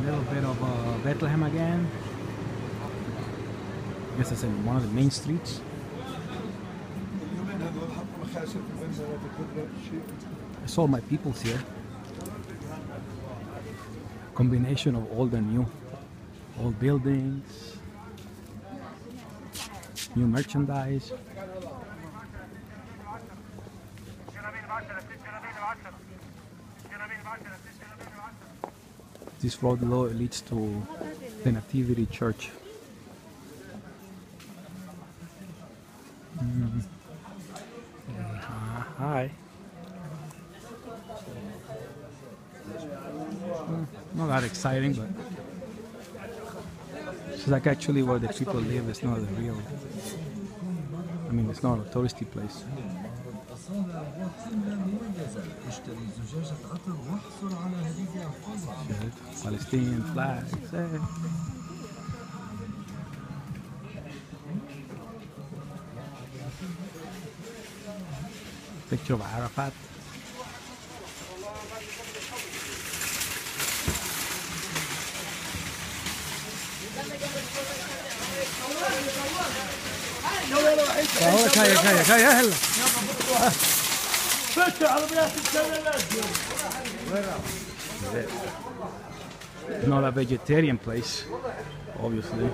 little bit of uh, Bethlehem again. I guess it's in one of the main streets. I saw my peoples here. Combination of old and new. Old buildings, new merchandise. This road leads to the Nativity Church. Mm. Uh, hi. not that exciting, but it's like actually where the people live. It's not a real. I mean, it's not a touristy place. الأصابع وقيمة مميزة اشتري زجاجة عطر واحصل على هدية. Palestinian flags. eh. Picture of Arafat. هو كايا كايا كايا هلا not a vegetarian place, obviously.